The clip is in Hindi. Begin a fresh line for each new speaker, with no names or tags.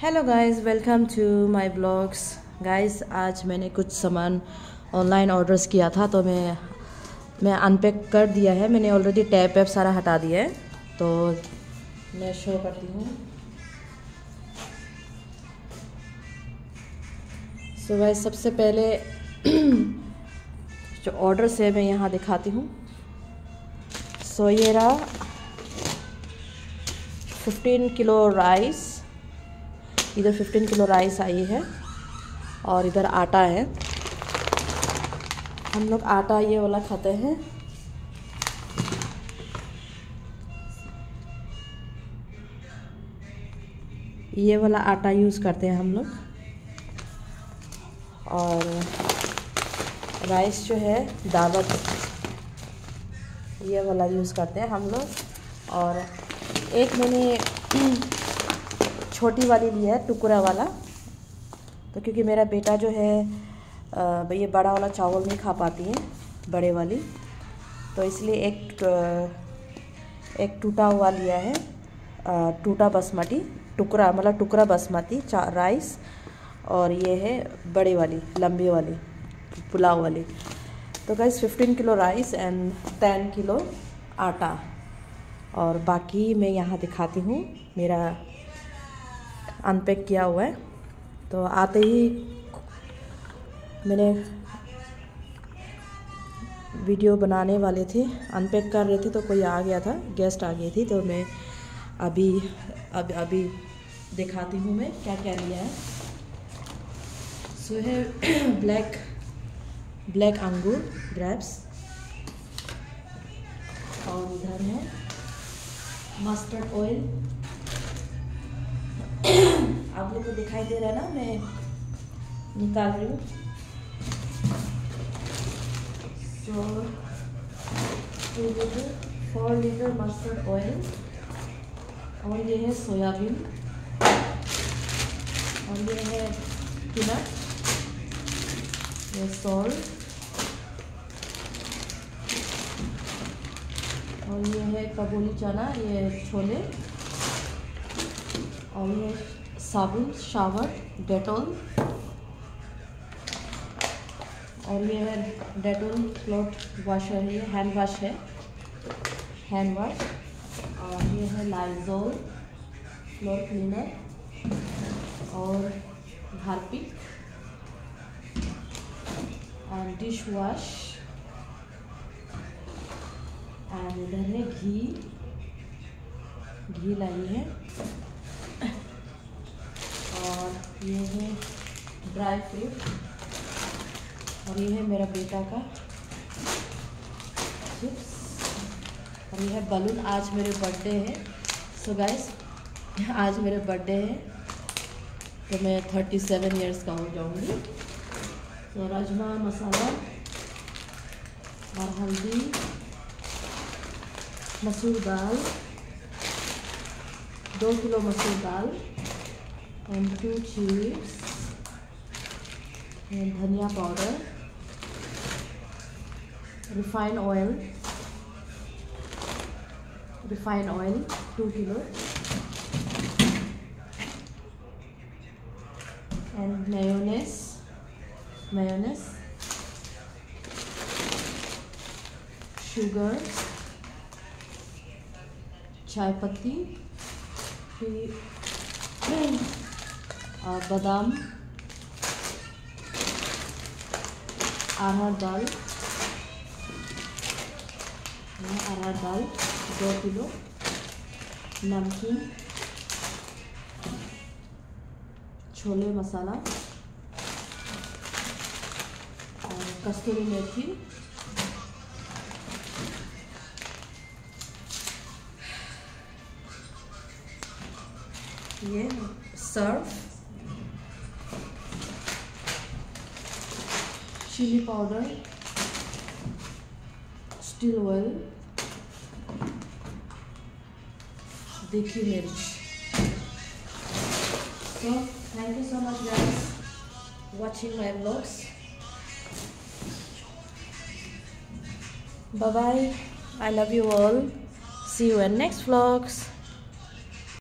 Hello guys welcome to my blogs guys आज मैंने कुछ सामान ऑनलाइन ऑर्डर्स किया था तो मैं मैं अनपैक कर दिया है। मैंने ऑलरेडी टैप वैप सारा हटा दिया है तो मैं शो करती हूँ। सो so गाइस सबसे पहले जो ऑर्डर्स है, मैं यहाँ दिखाती हूँ। सो so ये रहा 15 किलो राइस इधर 15 किलो राइस आई है और इधर आटा है। हम लोग आटा ये वाला खाते हैं। ये वाला आटा यूज़ करते हैं हम लोग। और राइस जो है दावत ये वाला यूज़ करते हैं हम लोग। और एक मैंने छोटी वाली ली है, टुकड़ा वाला। तो क्योंकि मेरा बेटा जो है ये बड़ा वाला चावल नहीं खा पाती है, बड़े वाली। तो इसलिए एक एक टूटा हुआ लिया है टूटा बासमती, टुकड़ा मतलब टुकड़ा बासमती राइस और ये है बड़े वाली, लंबी वाली, पुलाव वाली। तो guys 15 kilo rice and 10 kilo आटा। और बाकी मैं यहाँ दिखाती हूँ, मेरा अनपैक किया हुआ है। तो आते ही मैंने वीडियो बनाने वाले थे अनपैक कर रही थी तो कोई आ गया था गेस्ट आ गई थी तो मैं अभी अब अभी दिखाती हूँ मैं क्या क्या लिया है। सो so, है ब्लैक ब्लैक अंगूर ग्रेप्स और इधर है मस्टर्ड ऑयल आप लोग को दिखाई दे रहा है ना, मैं निकाल रही हूँ। फोर लीटर मस्टर्ड ऑयल और ये है सोयाबीन और ये है पीनट ये सॉल्ट और ये है कबूली चना, ये छोले। और ये साबुन शावर डेटोल और ये है डेटोल क्लॉथ वॉशर है, ये हैंड वॉश है। हैंड वॉश और ये है लाइजोल फ्लोर क्लीनर और हार्पिक और डिश वॉश एंड इधर है घी। घी लाई है। और ये है ड्राई फ्रूट और ये है मेरा बेटा का चिप्स और ये है बलून आज मेरे बर्थडे है। सो so गाइस आज मेरे बर्थडे है। तो मैं थर्टी सेवन ईयर्स का हो जाऊँगी। तो राजमा मसाला और हल्दी, मसूर दाल, दो किलो मसूर दाल। And two chips and dhania powder. Refined oil. Refined oil 2 kilo. And mayonnaise. Mayonnaise. Sugar. Chai patti बादाम अरहर दाल अरहर दाल दो किलो नमकीन छोले मसाला और कस्तूरी मेथी ये Surf chili powder still oil dekhi mirch so thank you so much guys watching my vlogs bye bye i love you all see you in next vlogs